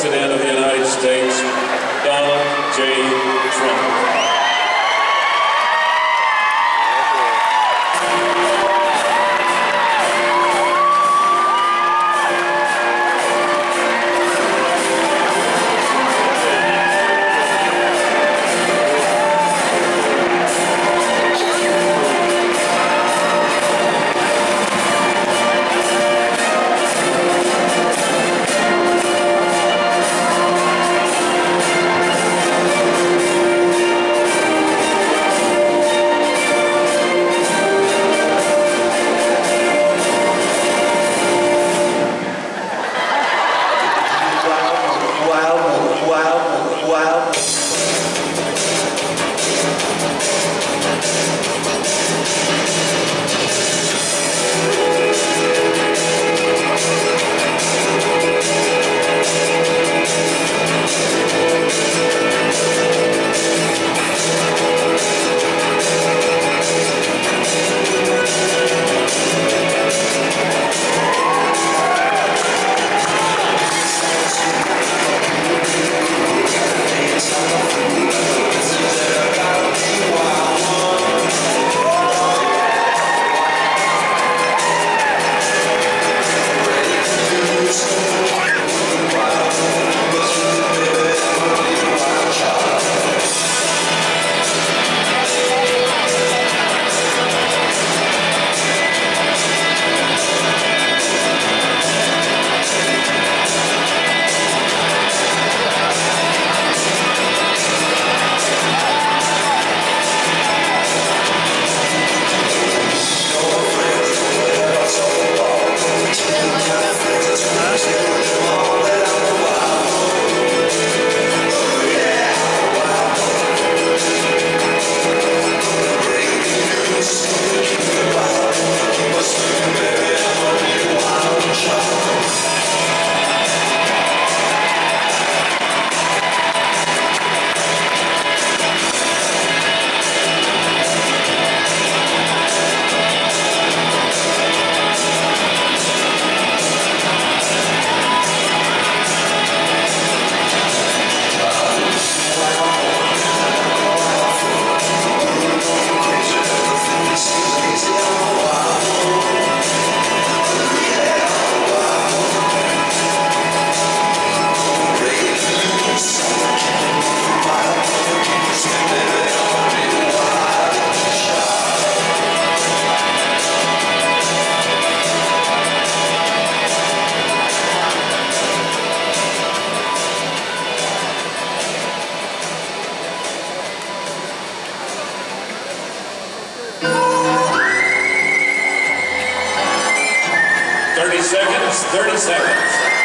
President of seconds, thirty seconds.